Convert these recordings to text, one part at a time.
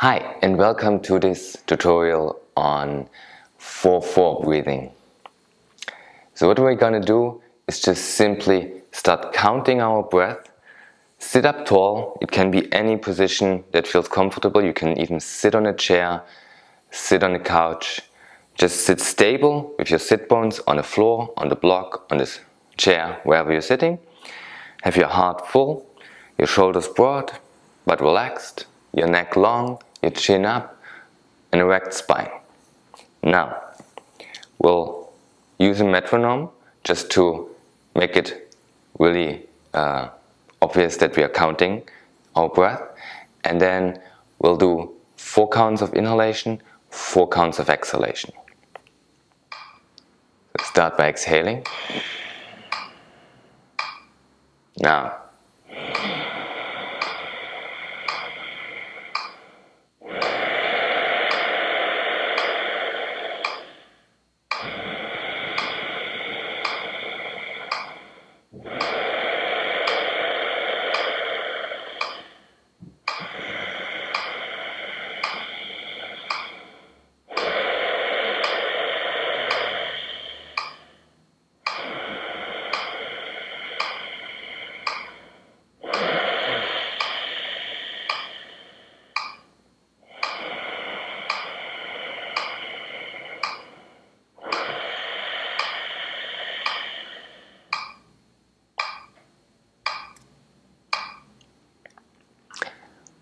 Hi and welcome to this tutorial on 4-4 breathing. So what we're gonna do is just simply start counting our breath, sit up tall, it can be any position that feels comfortable, you can even sit on a chair, sit on a couch, just sit stable with your sit bones on the floor, on the block, on this chair, wherever you're sitting. Have your heart full, your shoulders broad but relaxed, your neck long, your chin up, an erect spine. Now, we'll use a metronome just to make it really uh, obvious that we are counting our breath. And then we'll do four counts of inhalation, four counts of exhalation. Let's start by exhaling. Now,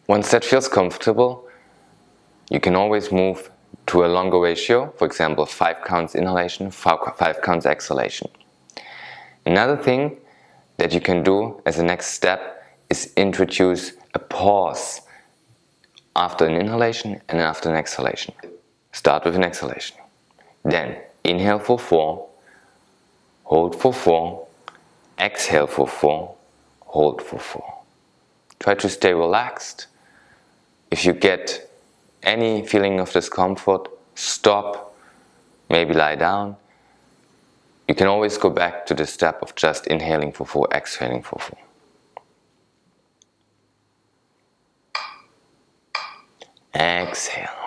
Once that feels comfortable, you can always move to a longer ratio, for example, 5 counts inhalation, 5 counts exhalation. Another thing that you can do as a next step is introduce a pause after an inhalation and after an exhalation. Start with an exhalation. Then inhale for 4, hold for 4, exhale for 4, hold for 4. Try to stay relaxed if you get any feeling of discomfort, stop, maybe lie down. You can always go back to the step of just inhaling for four, exhaling for four. Exhale.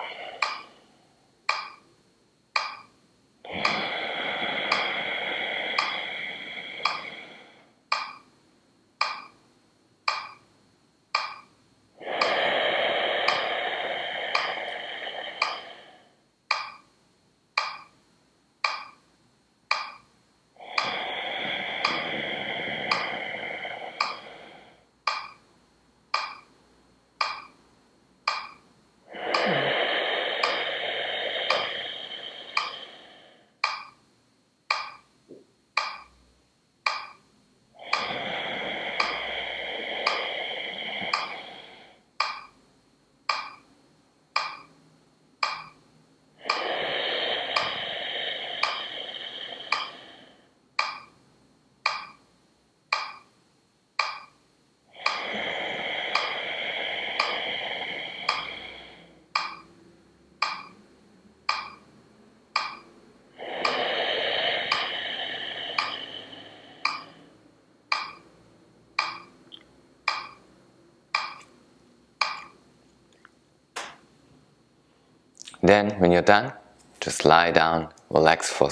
Then, when you're done, just lie down, relax for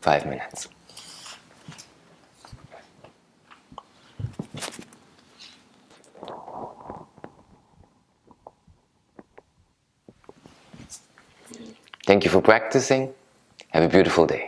five minutes. Thank you for practicing. Have a beautiful day.